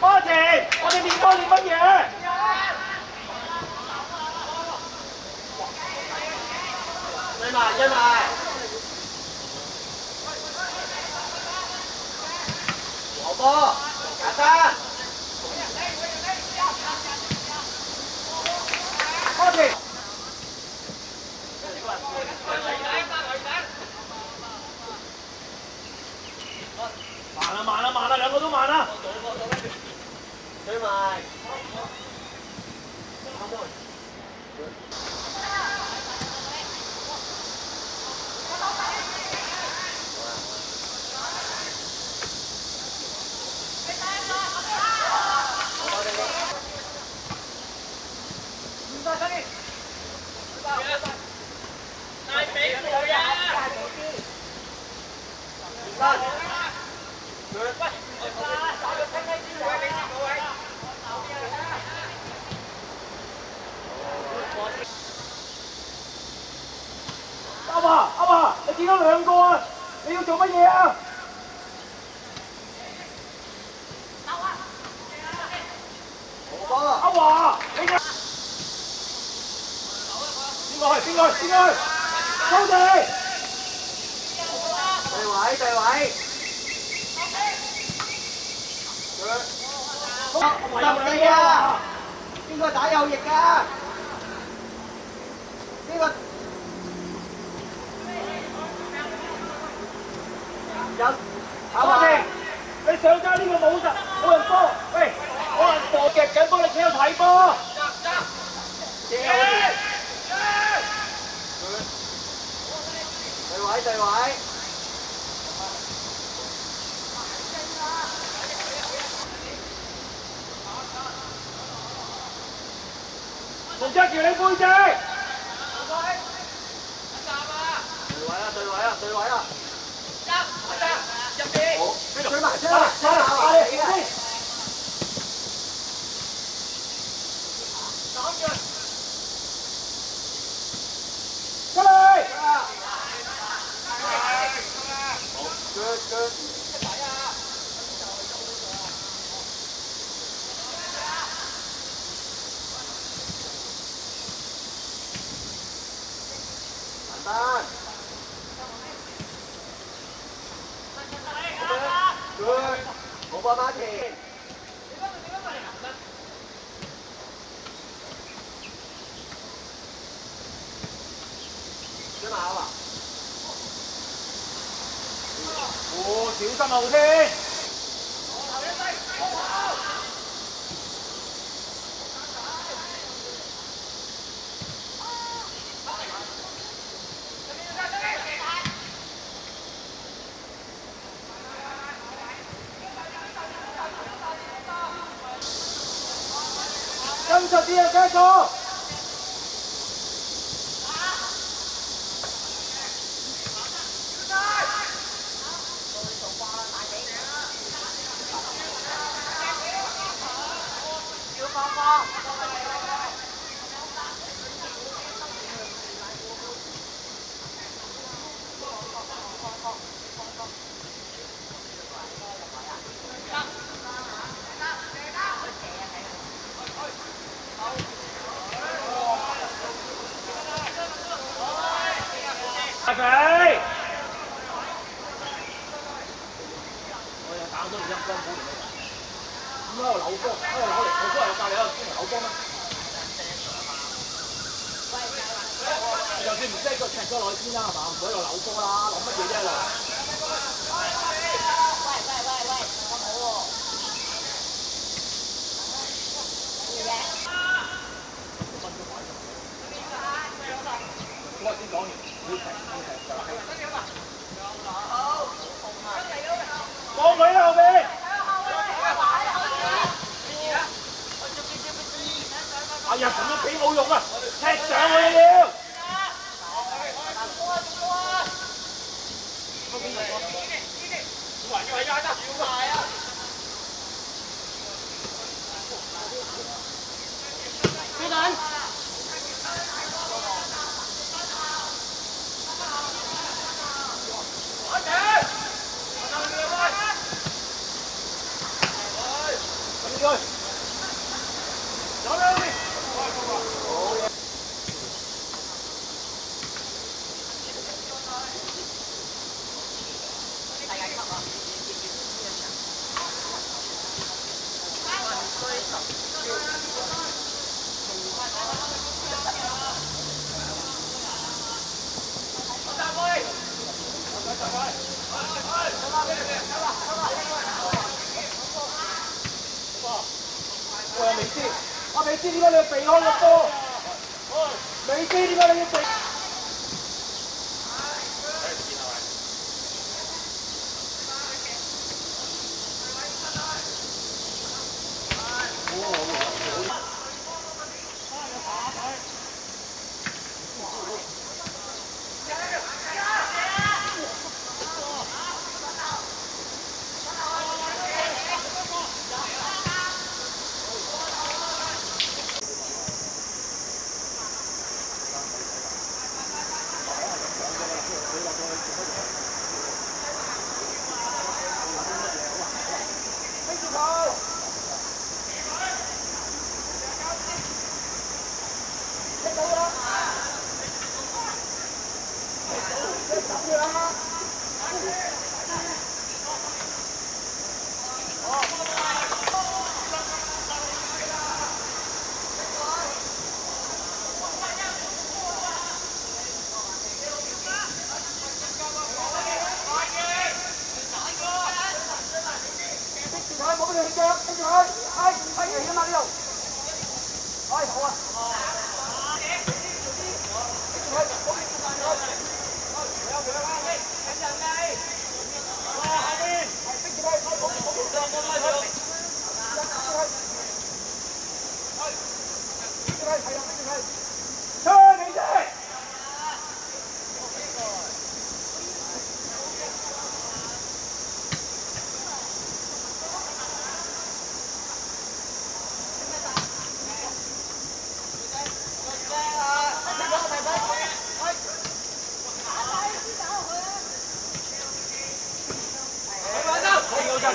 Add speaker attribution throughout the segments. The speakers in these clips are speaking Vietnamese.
Speaker 1: 阿田，
Speaker 2: 我
Speaker 1: 哋练波练乜嘢？
Speaker 2: 追埋追埋。攞波，简单。
Speaker 1: 阿田。慢啦慢啦慢啦，两个都慢啦。
Speaker 2: Thế mày.
Speaker 1: Không rồi. Thank you. 阿爸，你见到两个啊？你要做乜嘢啊？阿华，你嘅边个去？边个去？边个去？收地！
Speaker 2: 对位对位。十四啊！边个打右翼㗎？边个？ 有
Speaker 1: 阿华，你上街呢个冇实冇人波，喂，我人播夹紧帮你企喺度睇波。
Speaker 2: 对位对位。
Speaker 1: 洪卓桥你背脊。
Speaker 2: 对位啊对位啊对位啊！ 好的干杯干
Speaker 1: 杯小心後添。跟實啲啊，繼續！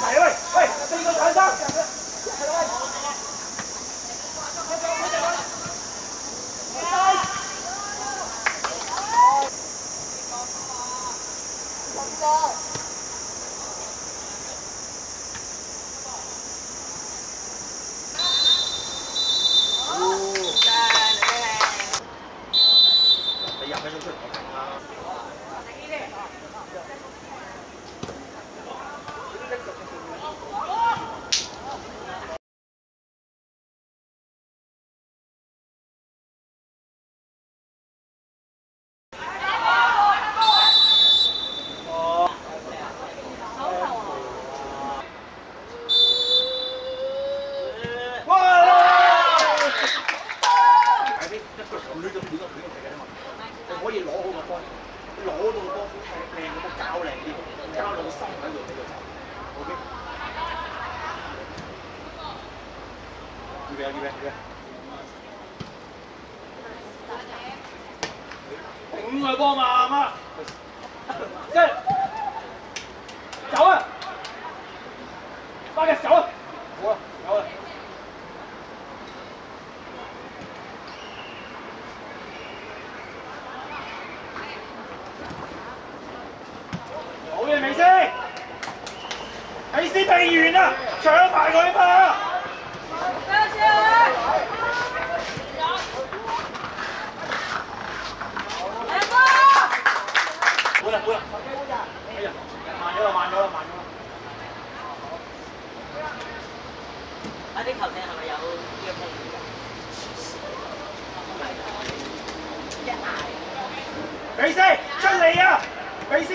Speaker 1: Chạy lên, đi! 攞到波踢靚嗰個膠靚啲，膠到心喺度呢個走，OK。预备啊！预备！预备！顶佢波嘛，阿妈！即系走啊！快嘅走啊！換啦換啦！哎呀，慢咗啦慢咗啦慢咗啦！
Speaker 3: 啊啲球證係咪有呢個一嗌？
Speaker 1: 美斯出嚟啊！比斯，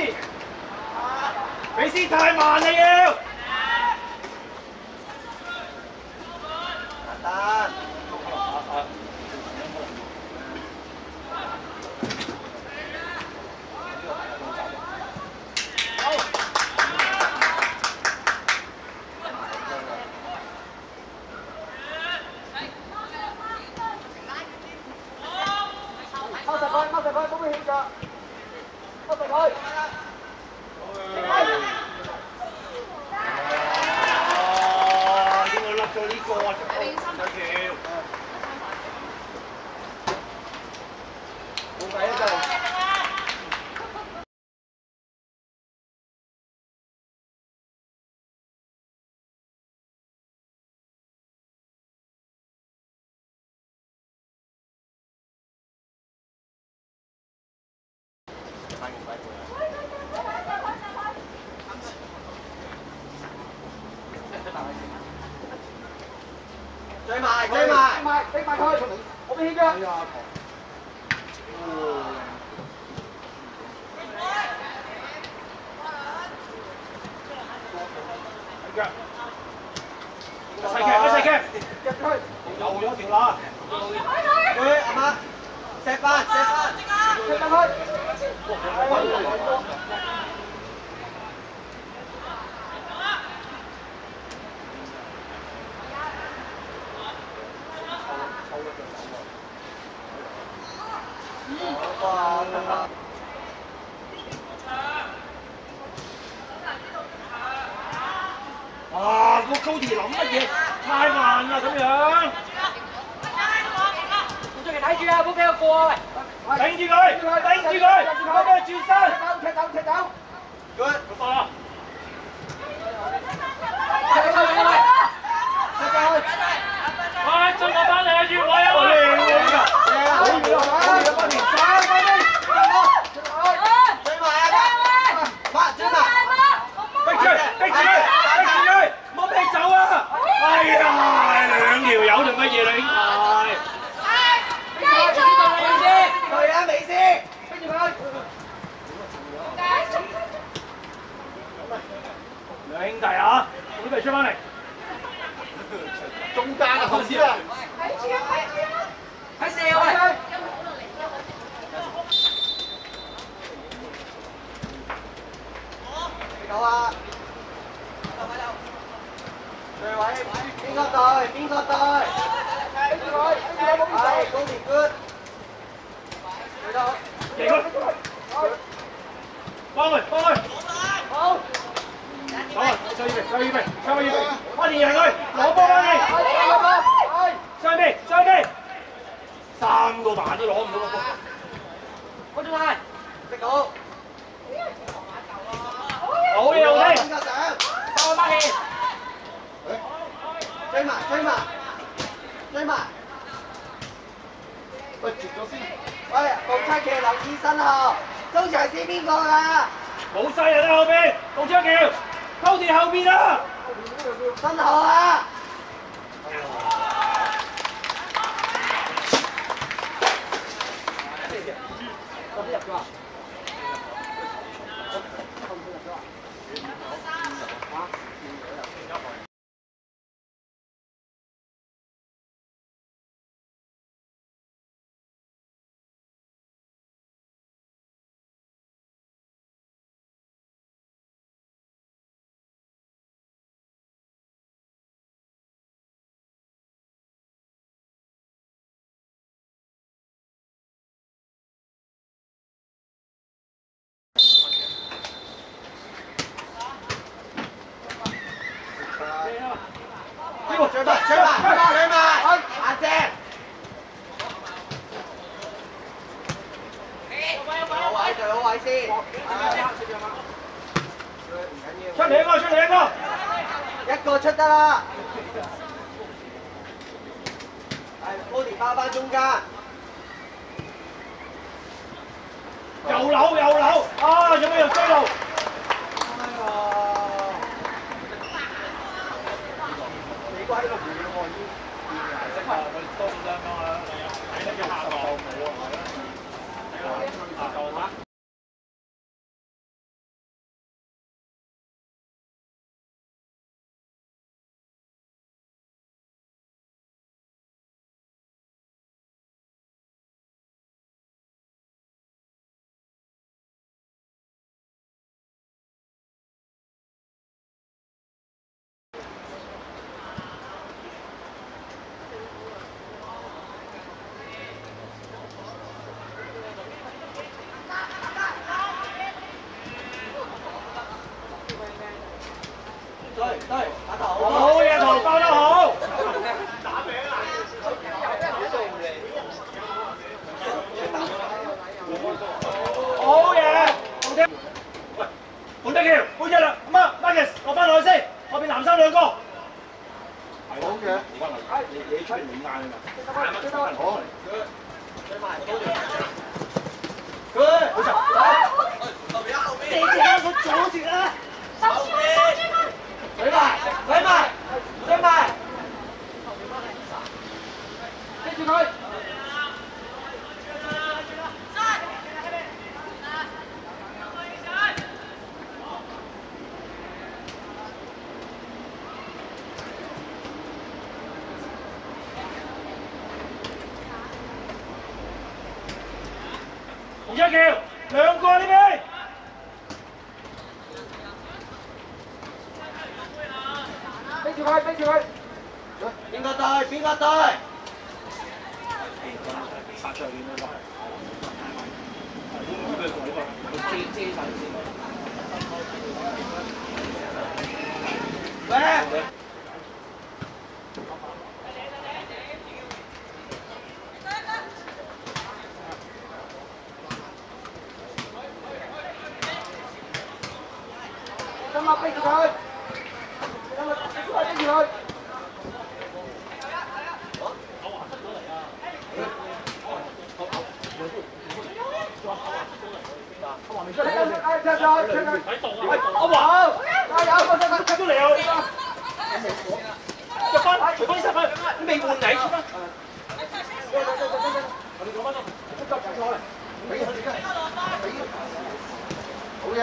Speaker 1: 比斯太慢啦要。好，邊個甩咗呢個啊？
Speaker 2: 追埋追埋，
Speaker 1: 埋，逼埋佢。我俾险㗎。哎呀！脚，一齐脚，一齐脚，入去，又咗条啦，
Speaker 2: 追阿妈，石翻石翻，
Speaker 1: 入去。
Speaker 2: 哇！
Speaker 1: 哇！个高田谂乜嘢？太慢啦咁样，
Speaker 3: 我中意睇住啊，唔好俾我过啊喂！
Speaker 1: 顶住佢，顶住佢，可唔可以转身？踢走，踢走，
Speaker 2: good，
Speaker 1: 咁快啦！喂，进我翻嚟啊，越位啊！ 我靓喎，好远啊！好远啊！快啲，快啲，
Speaker 2: 追埋啊！妈追埋，
Speaker 1: 逼住佢，逼住佢，逼住佢，唔好逼走啊！哎呀，两条友做乜嘢啦，兄弟？
Speaker 2: 对啊美斯，
Speaker 1: 逼住佢。两兄弟啊，准备出翻嚟。中间啊，后先啊！
Speaker 3: 睇射啊喂！
Speaker 2: 够啊！ Hãy xe ơi. Đâu à? Đâu phải đâu. Rồi vậy, tiếng ra tôi, tiếng
Speaker 1: ra tôi. Rồi, rồi, cố thì
Speaker 2: cướp.
Speaker 1: Rồi đâu? Chạy luôn. Bóng rồi, bóng rồi. Bóng. Rồi, sao đi về, sao đi về, sao đi về. Qua đi nhà rồi, lỗ bóng đi. Sao đi, sao đi. 三个板都攞唔到个波。
Speaker 3: 我仲系
Speaker 2: 食到，
Speaker 1: 好嘢，好
Speaker 2: 边
Speaker 1: 听。
Speaker 2: 个上？
Speaker 3: 帮我孖气。
Speaker 2: 追埋追埋追埋！
Speaker 1: 喂，截咗先。
Speaker 2: 喂，杜七奇留意身后，中场是边个㗎？
Speaker 1: 冇晒人喺后边，杜昌桥，高田后边啊！
Speaker 2: 身后啊！
Speaker 1: じ吧、呢个
Speaker 2: 追埋追埋追埋追埋，眼正。有位就有位先，
Speaker 1: 出嚟一个，出嚟一个。
Speaker 2: 一个出得啦。系 Cody 包翻中间，
Speaker 1: 又扭又扭，啊！有咩又追路？ 係一橋，兩個呢邊。逼住佢，逼住佢。
Speaker 2: 邊個對邊個對？
Speaker 1: 殺出去點樣？遮遮曬先。
Speaker 2: 喂！
Speaker 1: 今日逼住佢，今日逼住佢。出嚟，哎，出咗，出咗，喺度啊！阿华，加油，出出出出嚟啊！入翻，除翻啲衫翻，未换你出翻。我哋讲翻咯，出咗出咗嚟，俾佢哋俾，好嘢。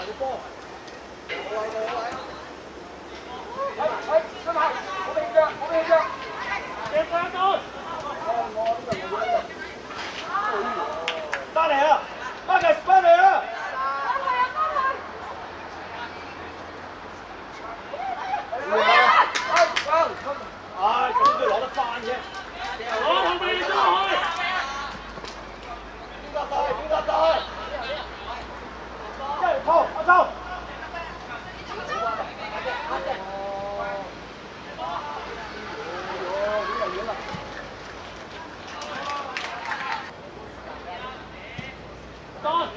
Speaker 1: 你会俾人偷埋个波。哎哎，出埋，我俾脚，我俾脚，射佢一刀。翻嚟啊！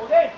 Speaker 1: Okay.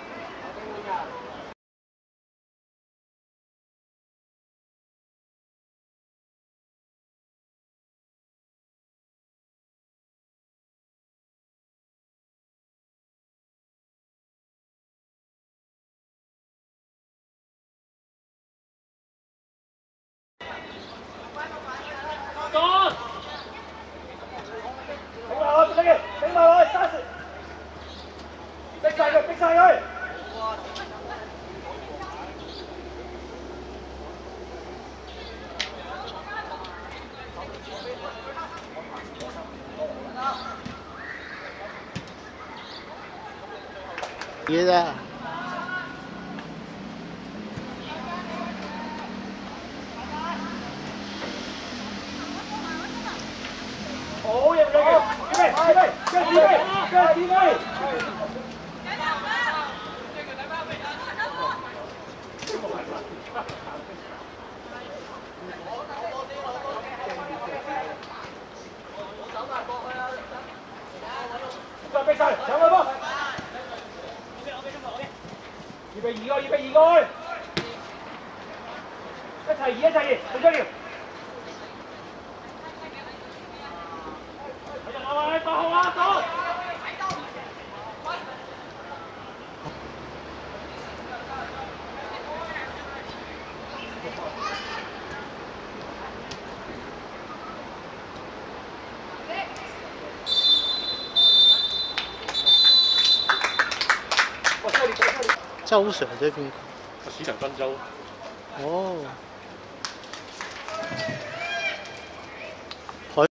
Speaker 2: chia ra.
Speaker 1: Hãy subscribe cho 二個，二個，二個，一齊二一齊二，好出嚟。
Speaker 2: 周 Sir 即系邊個？
Speaker 4: 市場分州。
Speaker 2: 哦。